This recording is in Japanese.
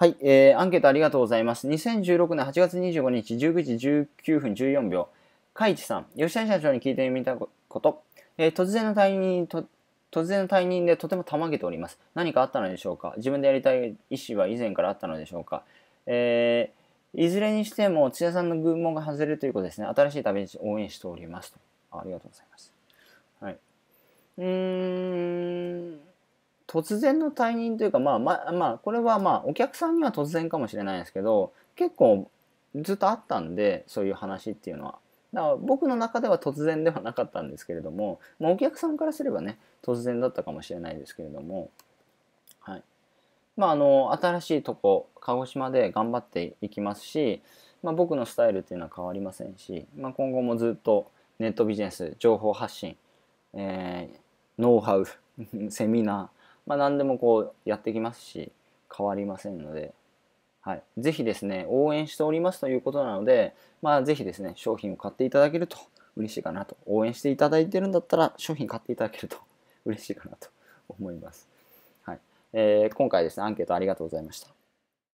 はい、えー、アンケートありがとうございます。2016年8月25日19時19分14秒。カイチさん、吉谷社長に聞いてみたこと、えー、突然の退任と、突然の退任でとてもたまげております。何かあったのでしょうか？自分でやりたい意思は以前からあったのでしょうか？えー、いずれにしても、千田さんの群門が外れるということですね。新しい旅に応援しておりますと。ありがとうございます。はい。うーん。突然の退任というか、まあまあ、まあ、これはまあ、お客さんには突然かもしれないですけど、結構ずっとあったんで、そういう話っていうのは。だから僕の中では突然ではなかったんですけれども、まあ、お客さんからすればね、突然だったかもしれないですけれども、はい。まあ、あの、新しいとこ、鹿児島で頑張っていきますし、まあ、僕のスタイルっていうのは変わりませんし、まあ、今後もずっとネットビジネス、情報発信、えー、ノウハウ、セミナー、まあ、何でもこうやってきますし変わりませんので、はい、ぜひですね応援しておりますということなので、まあ、ぜひですね商品を買っていただけると嬉しいかなと。応援していただいてるんだったら商品買っていただけると嬉しいかなと思います、はい。えー、今回ですねアンケートありがとうございました。